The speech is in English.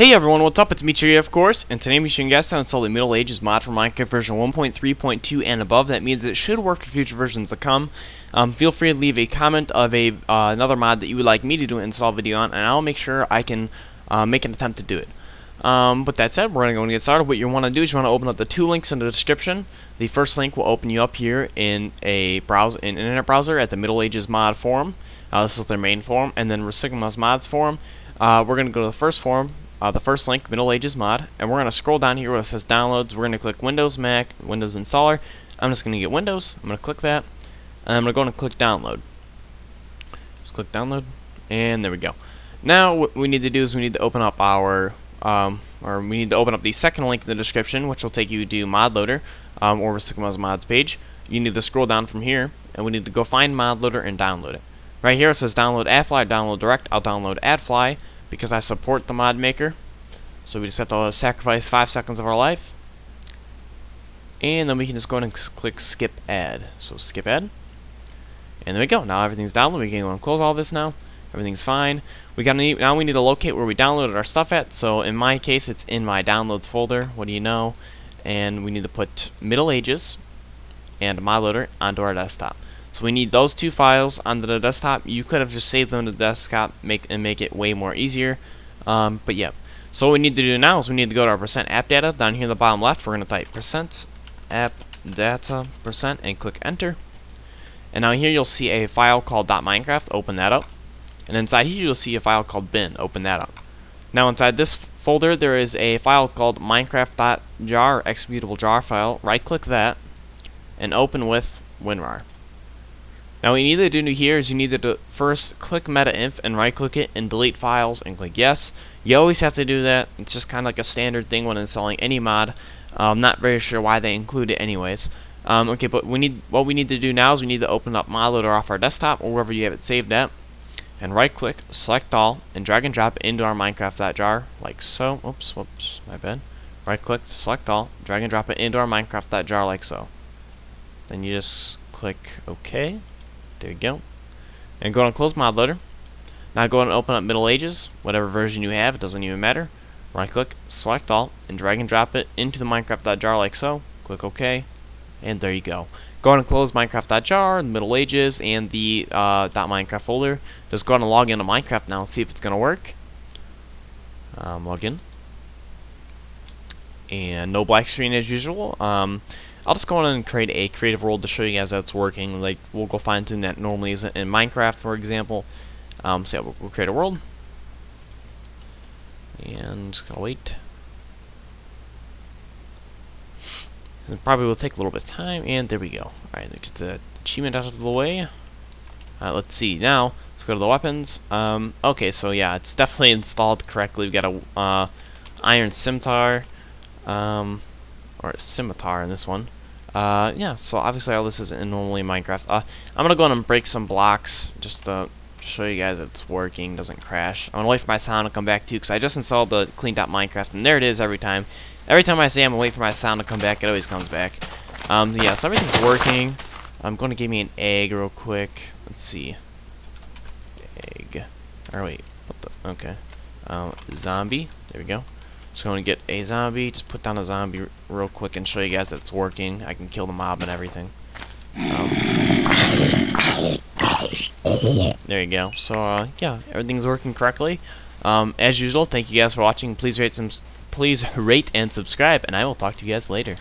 Hey everyone, what's up? It's Mitri, of course, and today I'm showing you guys how to install the Middle Ages mod for Minecraft version 1.3.2 and above. That means it should work for future versions to come. Um, feel free to leave a comment of a uh, another mod that you would like me to do an install video on, and I'll make sure I can uh, make an attempt to do it. Um, that said, we're going to go and get started. What you want to do is you want to open up the two links in the description. The first link will open you up here in a browser, in an internet browser at the Middle Ages mod forum. Uh, this is their main forum, and then Risugami's mods forum. Uh, we're going to go to the first forum, uh, the first link, Middle Ages mod, and we're going to scroll down here where it says downloads. We're going to click Windows, Mac, Windows Installer. I'm just going to get Windows. I'm going to click that, and I'm going to go and click download. Just click download, and there we go. Now what we need to do is we need to open up our, um, or we need to open up the second link in the description, which will take you to ModLoader, um, or Sigma's mods page. You need to scroll down from here, and we need to go find ModLoader and download it. Right here it says download AdFly, download Direct. I'll download AdFly because I support the mod maker. So we just have to sacrifice 5 seconds of our life. And then we can just go and click skip ad. So skip ad. And there we go. Now everything's downloaded. We can go and close all this now. Everything's fine. We got now we need to locate where we downloaded our stuff at. So in my case, it's in my downloads folder. What do you know? And we need to put Middle Ages and ModLoader onto our desktop. So we need those two files onto the desktop. You could have just saved them to the desktop make and make it way more easier. Um, but yeah. So what we need to do now is we need to go to our percent app data down here in the bottom left. We're going to type percent app data percent and click enter. And now here you'll see a file called .minecraft. Open that up. And inside here you'll see a file called bin. Open that up. Now inside this folder there is a file called minecraft.jar executable jar file. Right click that and open with WinRAR. Now what you need to do here is you need to first click meta-inf and right click it and delete files and click yes. You always have to do that. It's just kind of like a standard thing when installing any mod. I'm not very sure why they include it anyways. Um, okay, but we need what we need to do now is we need to open up ModLoader off our desktop or wherever you have it saved at. And right click, select all, and drag and drop into our Minecraft.jar, like so. Oops, whoops, my bad. Right click, select all, drag and drop it into our Minecraft.jar like so. Then you just click OK. There you go. And go and close ModLoader. Now go and open up Middle Ages, whatever version you have, it doesn't even matter. Right click, select all, and drag and drop it into the Minecraft.jar like so. Click OK, and there you go. Go ahead and close Minecraft.jar, Middle Ages, and the uh, .minecraft folder. Just go ahead and log into Minecraft now and see if it's going to work. Um, log in. And no black screen as usual. Um, I'll just go on and create a creative world to show you guys that's working. Like we'll go find something that normally isn't in Minecraft, for example. Um, so yeah, we'll, we'll create a world, and just gonna wait. It probably will take a little bit of time, and there we go. Alright, get the achievement out of the way. Uh, let's see, now, let's go to the weapons. Um, okay, so yeah, it's definitely installed correctly. We've got a uh, iron scimitar. Um, or scimitar in this one. Uh, yeah, so obviously all this is in normally Minecraft. Uh, I'm gonna go in and break some blocks just to show you guys it's working, doesn't crash. I'm gonna wait for my sound to come back too, because I just installed the cleaned out Minecraft, and there it is every time. Every time I say I'm gonna wait for my sound to come back, it always comes back. Um, yeah, so everything's working. I'm gonna give me an egg real quick. Let's see. Egg. Or wait, what the? Okay. Um, zombie. There we go. Just going to get a zombie, just put down a zombie real quick and show you guys that it's working. I can kill the mob and everything. Um, there you go. So, uh, yeah, everything's working correctly. Um, as usual, thank you guys for watching. Please rate some, please rate and subscribe, and I will talk to you guys later.